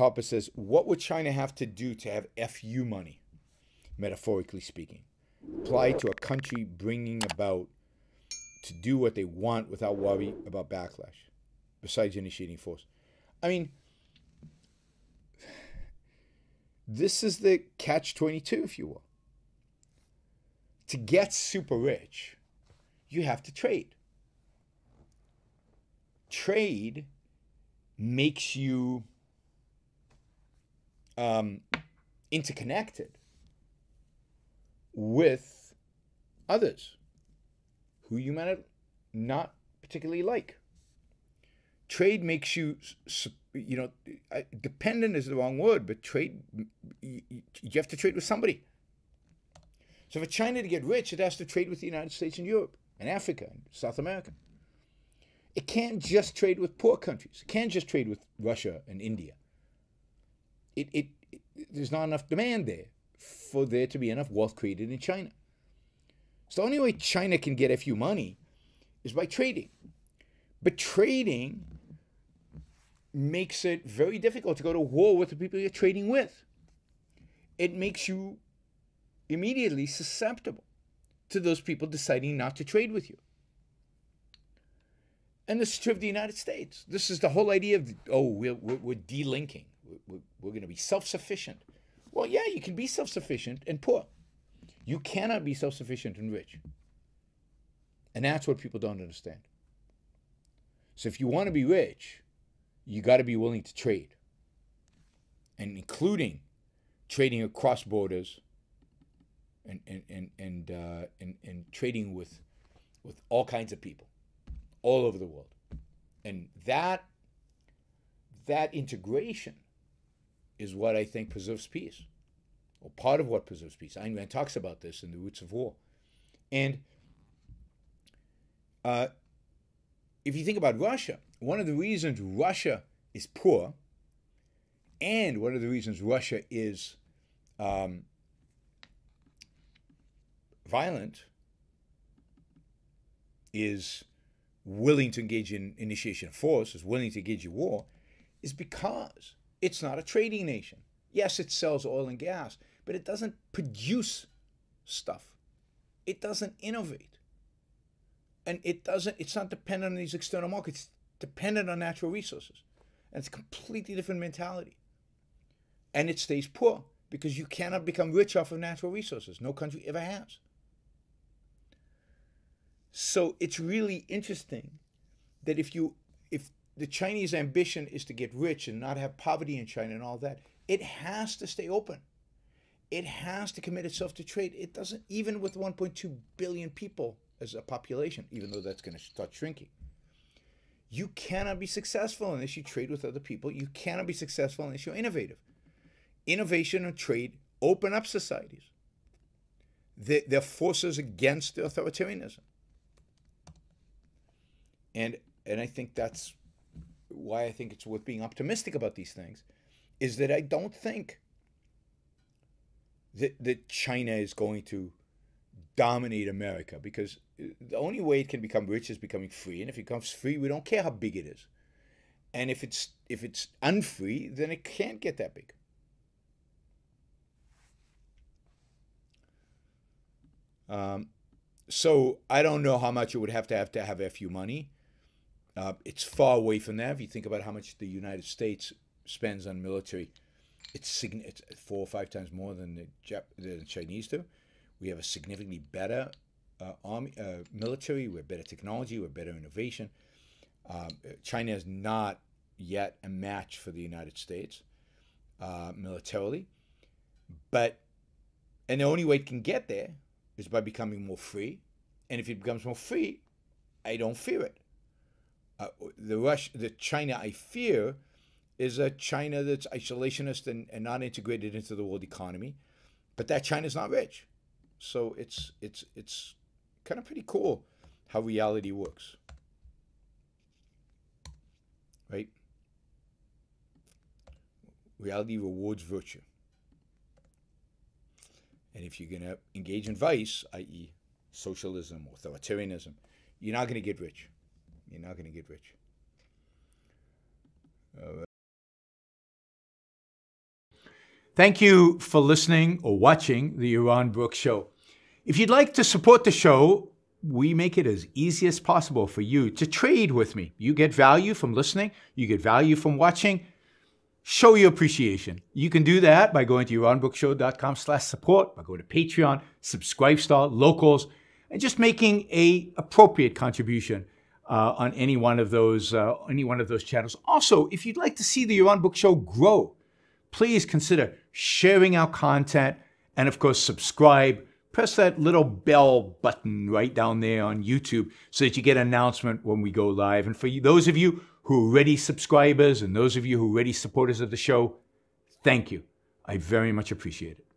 Harper says, What would China have to do to have FU money, metaphorically speaking, applied to a country bringing about to do what they want without worry about backlash, besides initiating force? I mean, this is the catch 22, if you will. To get super rich, you have to trade. Trade makes you um, interconnected with others who you might not particularly like. Trade makes you, you know, dependent is the wrong word, but trade, you have to trade with somebody. So for China to get rich, it has to trade with the United States and Europe and Africa and South America. It can't just trade with poor countries. It can't just trade with Russia and India. It, it, there's not enough demand there for there to be enough wealth created in China. So the only way China can get a few money is by trading. But trading makes it very difficult to go to war with the people you're trading with. It makes you immediately susceptible to those people deciding not to trade with you. And this is true of the United States. This is the whole idea of, oh, we're, we're, we're delinking. We're, going to be self sufficient. Well, yeah, you can be self sufficient and poor. You cannot be self sufficient and rich. And that's what people don't understand. So if you want to be rich, you got to be willing to trade. And including trading across borders and, and, and, and, uh, and, and trading with, with all kinds of people all over the world. And that that integration is what I think preserves peace, or part of what preserves peace. Ayn Rand talks about this in The Roots of War. And uh, if you think about Russia, one of the reasons Russia is poor, and one of the reasons Russia is um, violent, is willing to engage in initiation of force, is willing to engage in war, is because it's not a trading nation. Yes, it sells oil and gas, but it doesn't produce stuff. It doesn't innovate. And it doesn't, it's not dependent on these external markets, it's dependent on natural resources. And it's a completely different mentality. And it stays poor because you cannot become rich off of natural resources. No country ever has. So it's really interesting that if you if the Chinese ambition is to get rich and not have poverty in China and all that, it has to stay open. It has to commit itself to trade. It doesn't even with 1.2 billion people as a population, even though that's going to start shrinking. You cannot be successful unless you trade with other people. You cannot be successful unless you're innovative. Innovation and trade open up societies. They're, forces against authoritarianism and and I think that's why I think it's worth being optimistic about these things, is that I don't think that that China is going to dominate America because the only way it can become rich is becoming free, and if it becomes free, we don't care how big it is, and if it's if it's unfree, then it can't get that big. Um, so I don't know how much it would have to have to have FU money. Uh, it's far away from that. If you think about how much the United States spends on military, it's, it's four or five times more than the, Jap- the Chinese do. We have a significantly better uh, army, uh, military. We have better technology. We have better innovation. Um, China is not yet a match for the United States uh, militarily, but and the only way it can get there is by becoming more free. And if it becomes more free, I don't fear it uh, the Rush, the China I fear is a China that's isolationist and, and not integrated into the world economy. But that China's not rich. So it's it's it's kind of pretty cool how reality works. Right? Reality rewards virtue. And if you're going to engage in vice, i.e., socialism, authoritarianism, you're not going to get rich. You're not going to get rich. Uh, Thank you for listening or watching the Yaron Brooks Show. If you'd like to support the show, we make it as easy as possible for you to trade with me. You get value from listening, you get value from watching. Show your appreciation. You can do that by going to yaronbrookshow.com slash support, by going to Patreon, Subscribestar, Locals, and just making a appropriate contribution uh, on any one of those uh, any one of those channels. Also, if you'd like to see the Yaron Brook Show grow, please consider sharing our content and, of course, subscribe. Press that little bell button right down there on YouTube so that you get an announcement when we go live. And for you, those of you who are already subscribers and those of you who are already supporters of the show, thank you. I very much appreciate it.